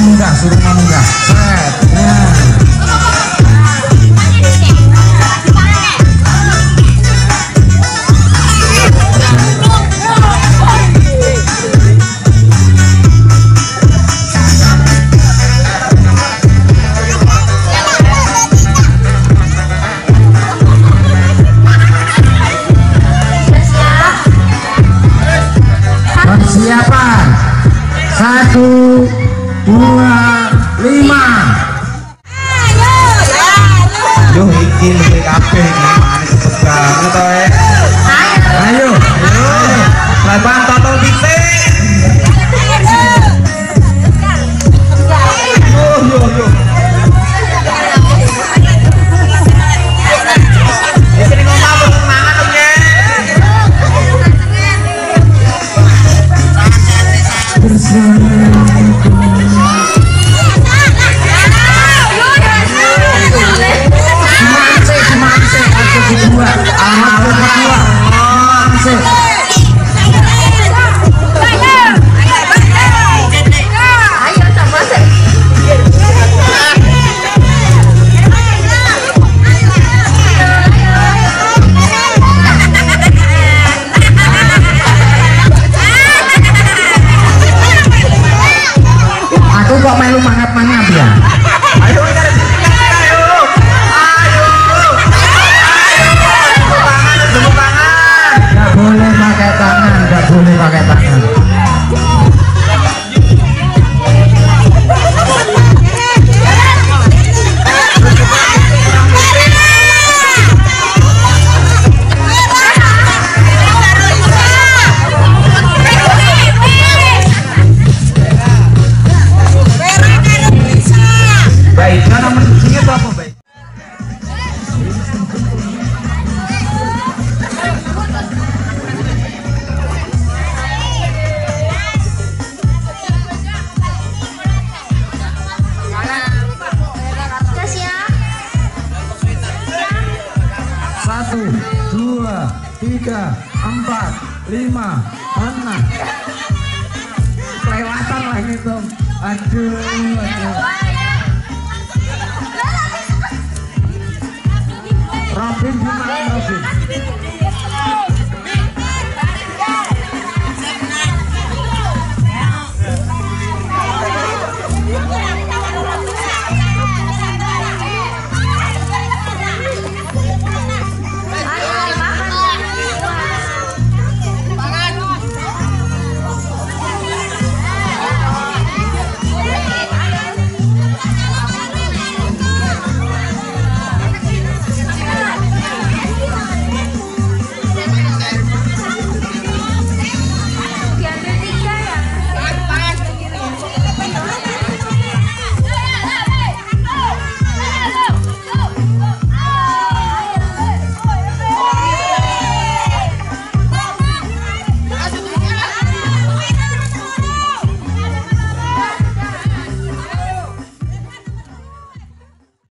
munggah suruh munggah set. Siapa? dua, lima. Ayo, ayo. Aduh, iki luwih kabeh iki. 是。tiga, empat, lima, enam. Kelewatan lah ngitung. Aduh, aduh. Robin gimana?